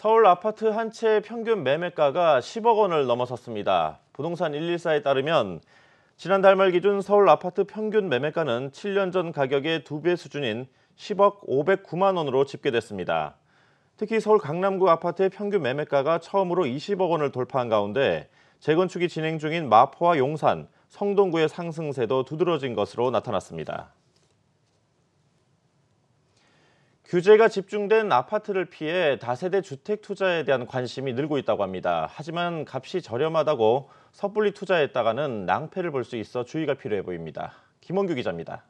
서울 아파트 한 채의 평균 매매가가 10억 원을 넘어섰습니다. 부동산 114에 따르면 지난달 말 기준 서울 아파트 평균 매매가는 7년 전 가격의 2배 수준인 10억 509만 원으로 집계됐습니다. 특히 서울 강남구 아파트의 평균 매매가가 처음으로 20억 원을 돌파한 가운데 재건축이 진행 중인 마포와 용산, 성동구의 상승세도 두드러진 것으로 나타났습니다. 규제가 집중된 아파트를 피해 다세대 주택 투자에 대한 관심이 늘고 있다고 합니다. 하지만 값이 저렴하다고 섣불리 투자했다가는 낭패를 볼 수 있어 주의가 필요해 보입니다. 김원규 기자입니다.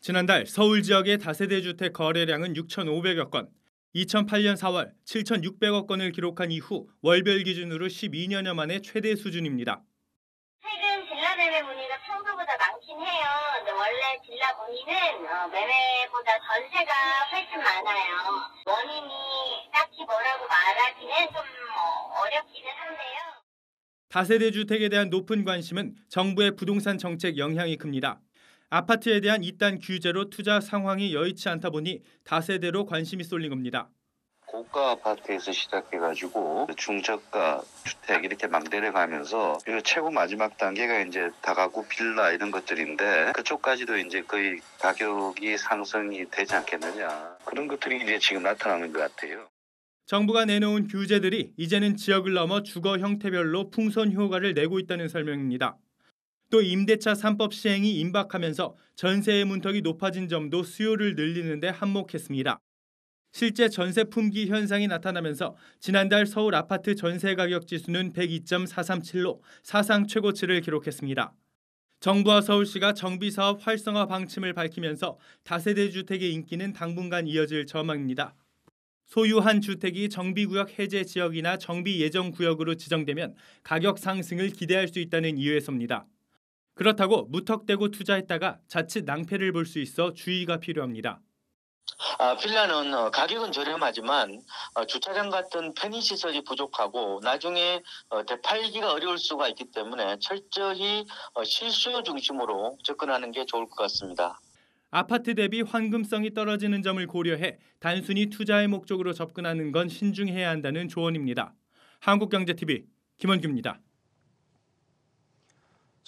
지난달 서울 지역의 다세대 주택 거래량은 6,500여 건, 2008년 4월 7,600억 건을 기록한 이후 월별 기준으로 12년여 만에 최대 수준입니다. 매매 문의가 평소보다 많긴 해요. 근데 원래 빌라 문의는 어, 매매보다 전세가 훨씬 많아요. 원인이 딱히 뭐라고 말하기는 좀 어, 어렵기는 한데요. 다세대 주택에 대한 높은 관심은 정부의 부동산 정책 영향이 큽니다. 아파트에 대한 이딴 규제로 투자 상황이 여의치 않다 보니 다세대로 관심이 쏠린 겁니다. 고가 아파트에서 시작해가지고 중저가 주택 이렇게 막 내려가면서 그리고 최고 마지막 단계가 이제 다가구 빌라 이런 것들인데 그쪽까지도 이제 거의 가격이 상승이 되지 않겠느냐 그런 것들이 이제 지금 나타나는 것 같아요. 정부가 내놓은 규제들이 이제는 지역을 넘어 주거 형태별로 풍선 효과를 내고 있다는 설명입니다. 또 임대차 3법 시행이 임박하면서 전세의 문턱이 높아진 점도 수요를 늘리는데 한몫했습니다. 실제 전세 품귀 현상이 나타나면서 지난달 서울 아파트 전세 가격 지수는 102.437로 사상 최고치를 기록했습니다. 정부와 서울시가 정비 사업 활성화 방침을 밝히면서 다세대 주택의 인기는 당분간 이어질 전망입니다. 소유한 주택이 정비구역 해제 지역이나 정비 예정 구역으로 지정되면 가격 상승을 기대할 수 있다는 이유에서입니다. 그렇다고 무턱대고 투자했다가 자칫 낭패를 볼 수 있어 주의가 필요합니다. 아, 필라는 어, 가격은 저렴하지만 어, 주차장 같은 편의 시설이 부족하고 나중에 어, 되팔기가 어려울 수가 있기 때문에 철저히 어, 실수 중심으로 접근하는 게 좋을 것 같습니다. 아파트 대비 환금성이 떨어지는 점을 고려해 단순히 투자의 목적으로 접근하는 건 신중해야 한다는 조언입니다. 한국경제TV 김원규입니다.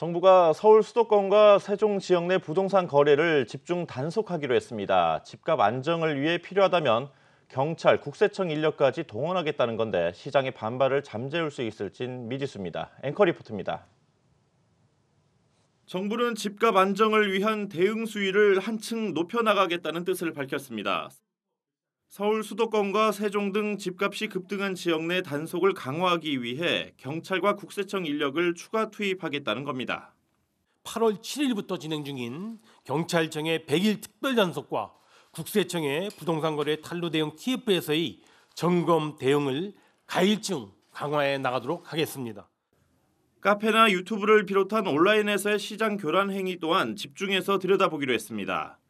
정부가 서울 수도권과 세종 지역 내 부동산 거래를 집중 단속하기로 했습니다. 집값 안정을 위해 필요하다면 경찰, 국세청 인력까지 동원하겠다는 건데 시장의 반발을 잠재울 수 있을진 미지수입니다. 앵커 리포트입니다. 정부는 집값 안정을 위한 대응 수위를 한층 높여나가겠다는 뜻을 밝혔습니다. 서울 수도권과 세종 등 집값이 급등한 지역 내 단속을 강화하기 위해 경찰과 국세청 인력을 추가 투입하겠다는 겁니다. 8월 7일부터 진행 중인 경찰청의 100일 특별 단속과 국세청의 부동산 거래 탈루 대응 TF에서의 점검 대응을 가일층 강화해 나가도록 하겠습니다. 카페나 유튜브를 비롯한 온라인에서의 시장 교란 행위 또한 집중해서 들여다보기로 했습니다.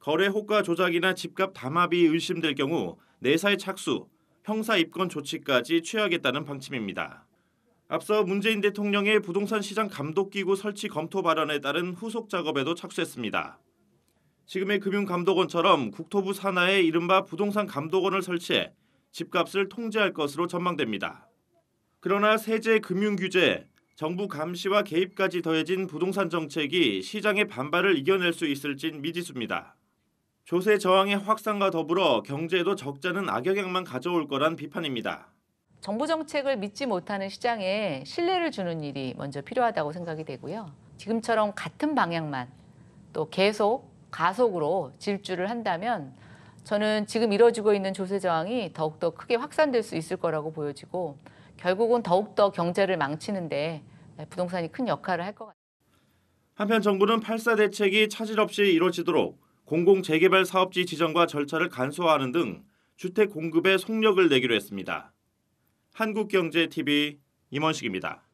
거래 호가 조작이나 집값 담합이 의심될 경우 내사의 착수, 형사 입건 조치까지 취하겠다는 방침입니다. 앞서 문재인 대통령의 부동산 시장 감독기구 설치 검토 발언에 따른 후속 작업에도 착수했습니다. 지금의 금융감독원처럼 국토부 산하에 이른바 부동산 감독원을 설치해 집값을 통제할 것으로 전망됩니다. 그러나 세제 금융 규제, 정부 감시와 개입까지 더해진 부동산 정책이 시장의 반발을 이겨낼 수 있을진 미지수입니다. 조세 저항의 확산과 더불어 경제에도 적잖은 악영향만 가져올 거란 비판입니다. 정부 정책을 믿지 못하는 시장에 신뢰를 주는 일이 먼저 필요하다고 생각이 되고요. 지금처럼 같은 방향만 또 계속 가속으로 질주를 한다면 저는 지금 이뤄지고 있는 조세 저항이 더욱더 크게 확산될 수 있을 거라고 보여지고 결국은 더욱더 경제를 망치는데 부동산이 큰 역할을 할 것 같아요. 한편 정부는 8사 대책이 차질 없이 이루어지도록 공공 재개발 사업지 지정과 절차를 간소화하는 등 주택 공급에 속력을 내기로 했습니다. 한국경제TV 임원식입니다.